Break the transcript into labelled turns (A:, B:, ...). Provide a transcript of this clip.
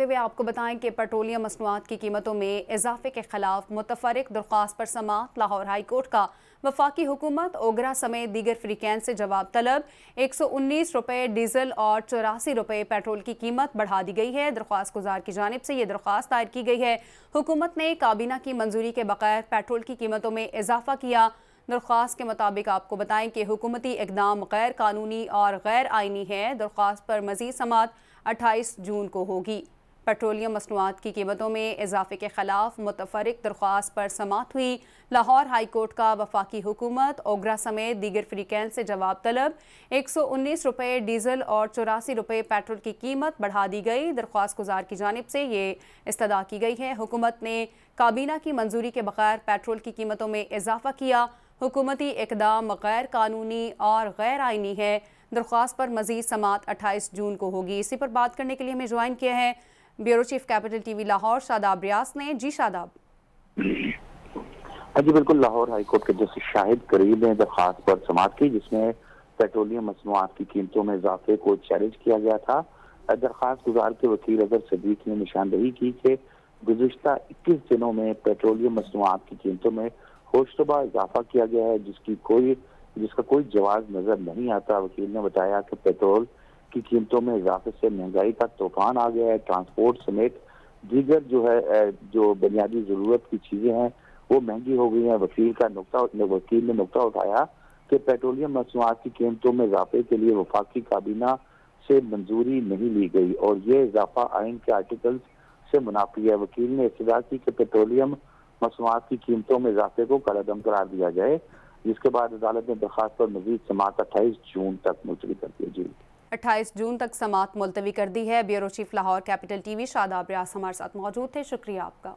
A: हुए आपको बताएँ कि पेट्रोलियम मसनूआत की कीमतों में इजाफे के खिलाफ मुतफरक दरख्वास्त पर समात लाहौर हाई कोर्ट का वफाकी हुकूमत ओगरा समेत दीगर फ्रीकैन से जवाब तलब। एक सौ उन्नीस रुपये डीजल और चौरासी रुपये पेट्रोल की कीमत बढ़ा दी गई है। दरख्वास्त गुजार की जानब से ये दरख्वास्त दायर की गई है। हुकूमत ने काबीना की मंजूरी के बगैर पेट्रोल की कीमतों में इजाफा किया। दरख्वास्त के मुताबिक आपको बताएँ कि हुकूमती इकदाम गैर कानूनी और गैर आइनी है। दरख्वास्त पर मजीद समात अट्ठाईस जून को होगी। पेट्रोलियम मसनूआत की कीमतों में इजाफे के खिलाफ मुतफरक दरख्वास्त पर समात हुई। लाहौर हाई कोर्ट का वफाकी हुकूमत ओगरा समेत दीगर फ्रीकैन से जवाब तलब। एक सौ उन्नीस रुपये डीजल और चौरासी रुपये पेट्रोल की कीमत बढ़ा दी गई। दरख्वास्त गुजार की जानब से ये इस्तः की गई है। हुकूमत ने काबीना की मंजूरी के बगैर पेट्रोल की कीमतों में इजाफा किया। हुकूमती इकदाम गैर कानूनी और गैर आइनी है। दरख्वास्त पर मजीद समात अट्ठाईस जून को होगी। इसी पर बात करने के लिए हमें ज्वाइन किया है bureau chief Capital TV Lahore Shadab Riaz ने। जी शादाब
B: हाँ जी, बिल्कुल, लाहौर हाईकोर्ट के जैसे शाहिद करीब ने दरखास्त पर समाप्त की, जिसमें पेट्रोलियम मसनूआत की कीमतों में इजाफे को चैलेंज किया गया था। दरखास्त गुजार के वकील अजहर सदीक ने निशानदेही की कि गुजशत इक्कीस दिनों में पेट्रोलियम मसनूआत की कीमतों में होशतबा इजाफा किया गया है, जिसकी कोई जिसका कोई जवाब नज़र नहीं आता। वकील ने बताया कि पेट्रोल की कीमतों में इजाफे से महँगाई का तूफ़ान आ गया है ट्रांसपोर्ट समेत दीगर जो है जो बुनियादी ज़रूरत की चीज़ें हैं, वो महँगी हो गई हैं। वकील का नुकता, वकील ने नुकता उठाया कि पेट्रोलियम मसनूआत की कीमतों में इजाफे के लिए वफाकी काबीना से मंजूरी नहीं ली गई और ये इजाफा आइन के आर्टिकल से मुनाफी है। वकील ने इतदा की कि पेट्रोलियम मसनूआत की कीमतों में इजाफे को कलदम करार दिया जाए, जिसके बाद अदालत ने दरखास्त पर मजीद समात अट्ठाईस जून तक मुलतवी कर दिया जी।
A: 28 जून तक समात मुलतवी कर दी है। Bureau chief Lahore Capital TV Shadab Riaz हमारे साथ मौजूद थे। शुक्रिया आपका।